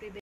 this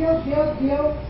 meu Deus, Deus.